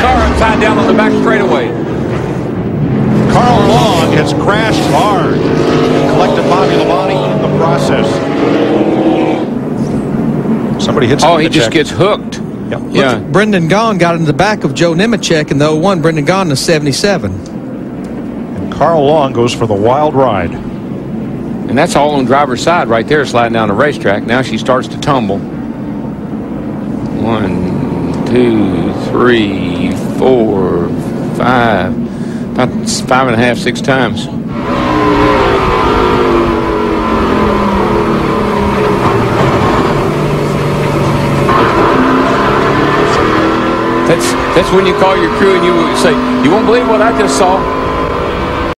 car upside down on the back straightaway. Carl Long has crashed hard. Collected Bobby Labonte in the process. Somebody hits Oh, he just gets hooked. Yep. Look, yeah. Brendan Gaughan got in the back of Joe Nemechek in the 01. Brendan Gaughan is 77. And Carl Long goes for the wild ride. And that's all on driver's side right there sliding down the racetrack. Now she starts to tumble. Two, three, four, five. About five and a half, six times. That's that's when you call your crew and you say, "You won't believe what I just saw."